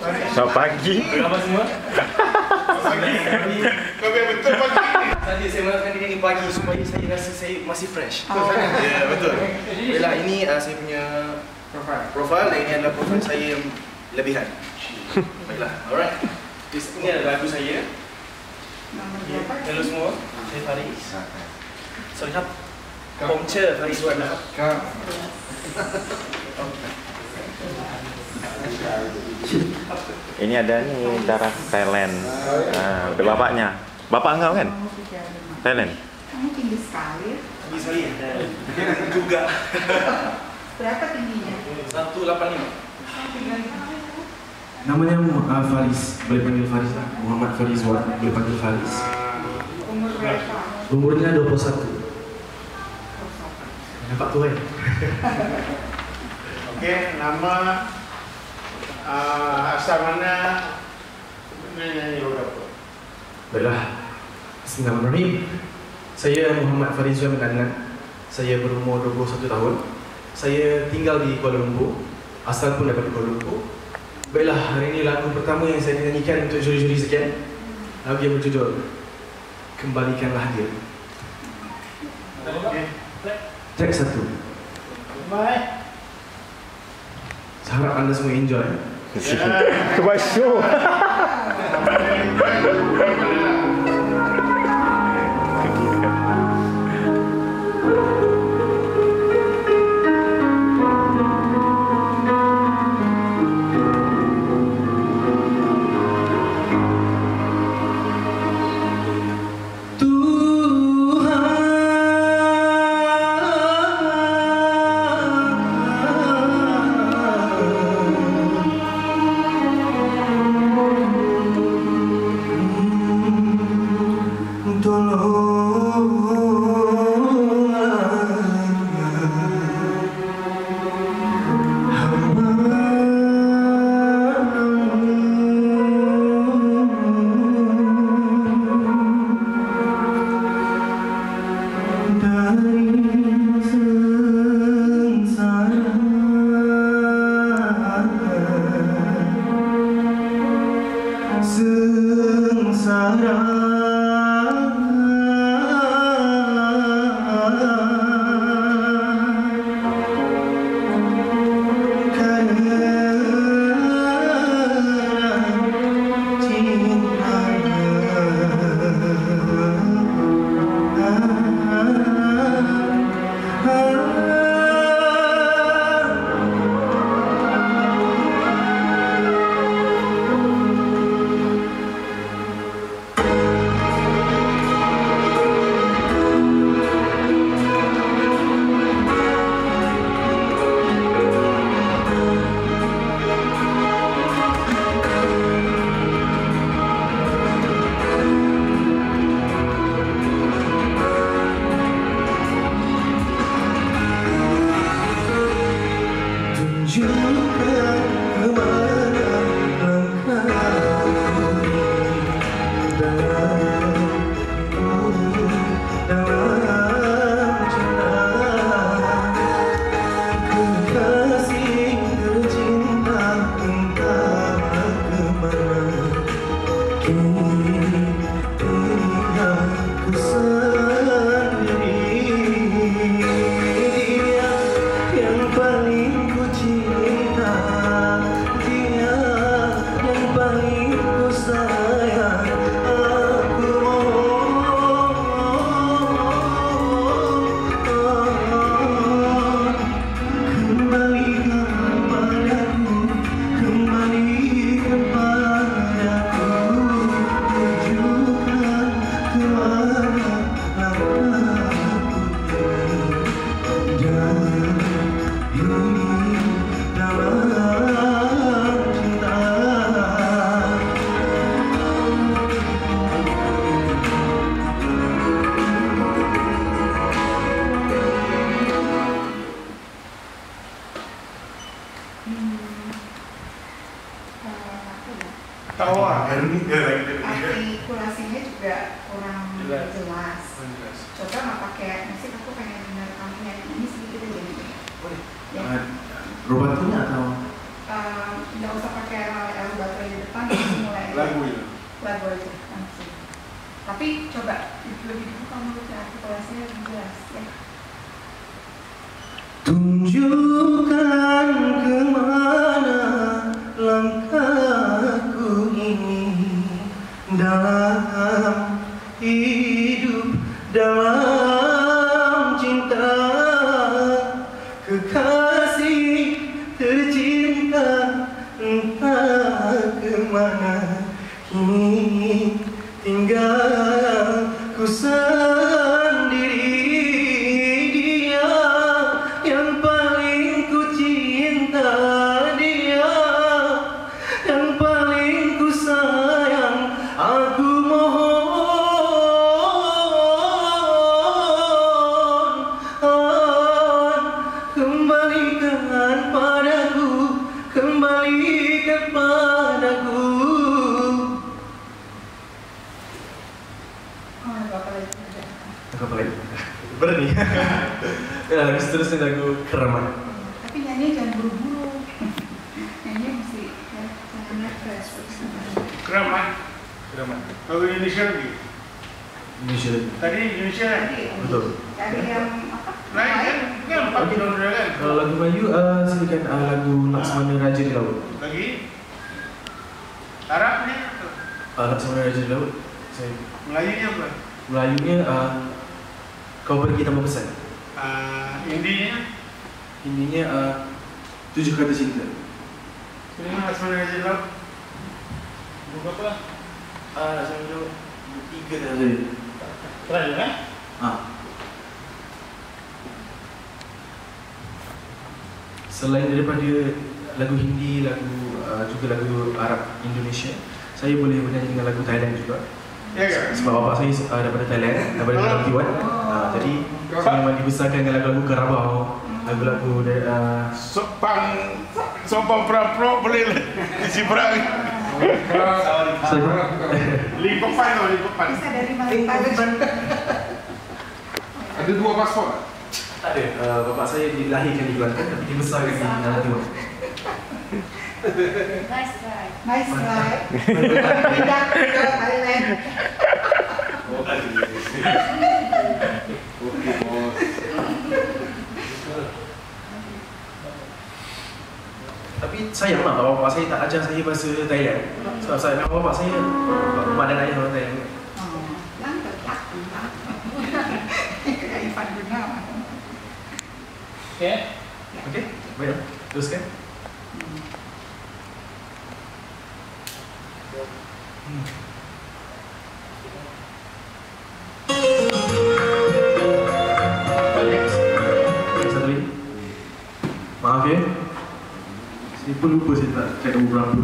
Selamat pagi. Apa semua? Kau biar betul pagi. Tadi saya makan ini pagi supaya saya rasa saya masih fresh. Ya, betul. Baiklah, ini uh, saya punya profile dan ini adalah profile saya yang lebihan. Baiklah, alright. This, ini adalah lagu saya. Hello semua, saya Faris. Sorry, Hap. Hong Che, Faris Wan. Ini ada ni darah Thailand. Ah, uh, bapaknya. Bapak engkau kan? Thailand. Kamu tinggi sekali. ya. Bagi saya juga Berapa tingginya? 185. Namanya uh, Faris, boleh panggil Faris lah. Muhammad Faris Wan, boleh panggil Faris. Umur berapa? Umurnya 21. Nampak tu kan? Okey, nama asal mana nyanyi lagu apa? Baiklah. Bismillahirrahmanirrahim. Saya Muhammad Faris Wan bin. Saya berumur 21 tahun. Saya tinggal di Kuala Lumpur. Asal pun daripada Kuala Lumpur. Baiklah, hari ini lagu pertama yang saya nyanyikan untuk juri-juri sekian. Lagu yang berjudul Kembalikanlah Dia. Track satu. Bye. Tara unless we enjoy. Yeah. Why sure? Tapi coba lebih artikulasinya jelas ya. Tunjukkan ke mana langkahku ini dalam hidup dalam cinta kekasih tercinta entah ke mana kini aku mohon kembalikan padaku kembalikan padaku Oh, ada. apa lagi berani ya lagu seterusnya lagu keramat Tapi nyanyi jangan buru-buru. nyanyi mesti ya, jangan nervous. Keramat Lagu Indonesia lagi. Indonesia Tadi Indonesia? Tadi betul Dari yang apa? Lain kan? Kan empat kilo kan? kalau lagu Melayu uh, silakan uh, lagu Laksamana Raja di Laut Lagi? Arab ni? uh, Laksamana Raja di Laut saya Melayunya apa? Melayunya uh, kau pergi tanpa pesan Ah, Indinya? Ininya uh, tujuh kata cinta Ini Asman Raja Laut. Buku apa? Ah, Laksamana Raja tiga dah saya Terakhir kan? Ah. Selain daripada lagu Hindi, lagu uh, juga lagu Arab Indonesia, saya boleh bernyanyi dengan lagu Thailand juga. Ya? Sebab bapak saya uh, daripada Thailand, daripada Dalam Tiwan. Uh, jadi saya memang dibesarkan dengan lagu-lagu Karabau, lagu-lagu dari uh, Sopang Sopang pra-pro boleh lah Isi perang Lingkupan tau lingkupan Bisa dari. Ada dua pasport tak ada. Uh, bapak saya dilahirkan di Kelantan tapi dibesarkan di Dalam Tiwan. Nice try. Nice try. Pindah ke Thailand. Okey Tapi sayang lah bapak saya tak ajar saya bahasa Thailand. Sebab saya nama bapak saya mak dan ayah orang Thailand. Oh. Okay Okey, baik. Teruskan. Pun lupa saya tak cakap nombor berapa.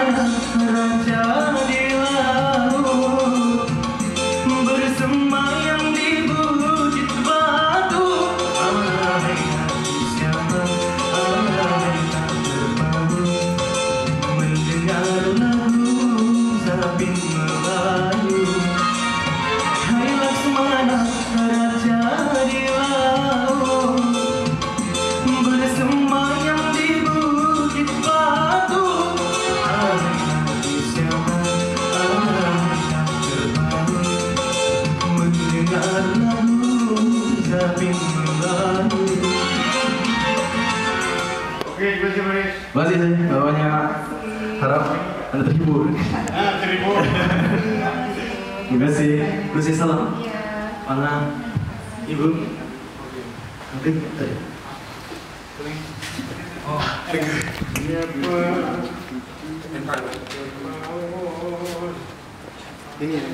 사랑스러운 자 Ah, terima Terima kasih. Terima kasih salam. Iya. Mana? Ibu. Mungkin tadi. Oh, ini ya.